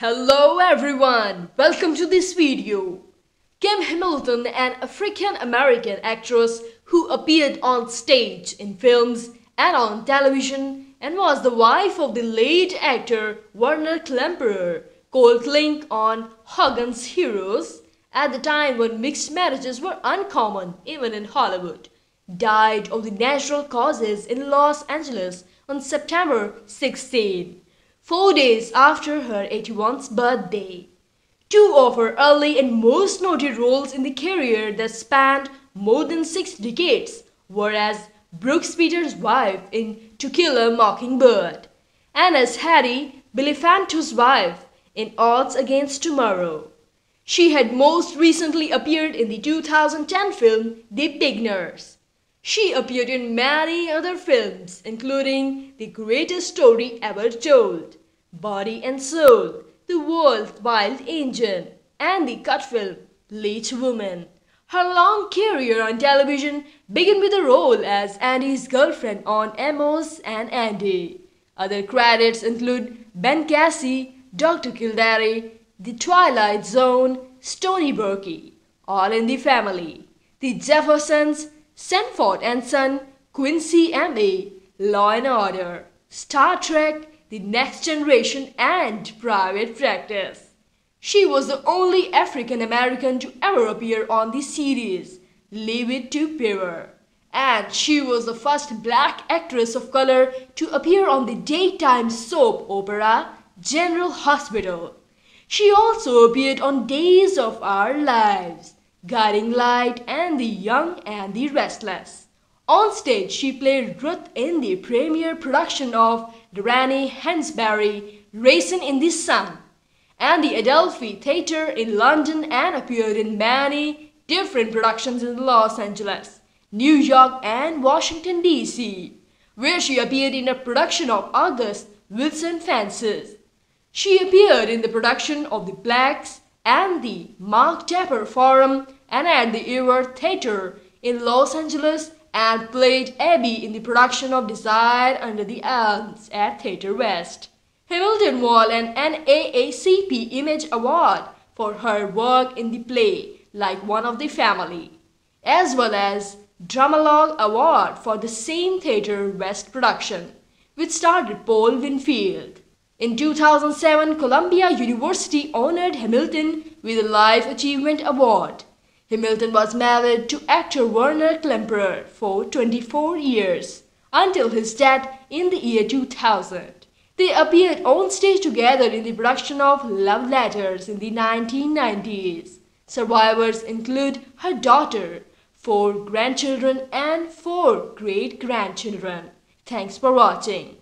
Hello everyone, welcome to this video. Kim Hamilton, an African-American actress who appeared on stage, in films and on television and was the wife of the late actor Werner Klemperer, Col. Klink on Hogan's Heroes, at the time when mixed marriages were uncommon even in Hollywood, died of the natural causes in Los Angeles on September 16 four days after her 81st birthday. Two of her early and most noted roles in the career that spanned more than six decades were as Brock Peters' wife in To Kill a Mockingbird and as Harry Belafonte's wife in Odds Against Tomorrow. She had most recently appeared in the 2010 film The Beginners. She appeared in many other films, including The Greatest Story Ever Told, Body and Soul, The World's Wild Angel, and the cut film Leech Woman. Her long career on television began with a role as Andy's girlfriend on Amos and Andy. Other credits include Ben Casey, Dr. Kildare, The Twilight Zone, Stoney Burke, All in the Family, The Jeffersons, Sanford and Son, Quincy M.E., Law and Order, Star Trek, the next generation and private practice. She was the only African American to ever appear on the series Leave It to Beaver. And she was the first black actress of color to appear on the daytime soap opera General Hospital. She also appeared on Days of Our Lives, Guiding Light, and The Young and the Restless. On stage, she played Ruth in the premiere production of Lorraine Hansberry, Raisin in the Sun, and the Adelphi Theatre in London and appeared in many different productions in Los Angeles, New York, and Washington, D.C., where she appeared in a production of August Wilson Fences. She appeared in the production of The Blacks and the Mark Taper Forum and at the Everett Theatre in Los Angeles and played Abby in the production of Desire Under the Elms at Theatre West. Hamilton won an NAACP Image Award for her work in the play Like One of the Family, as well as Dramalogue Award for the same Theatre West production, which starred Paul Winfield. In 2007, Columbia University honored Hamilton with a Life Achievement Award Hamilton was married to actor Werner Klemperer for 24 years, until his death in the year 2000. They appeared on stage together in the production of Love Letters in the 1990s. Survivors include her daughter, four grandchildren and four great-grandchildren. Thanks for watching.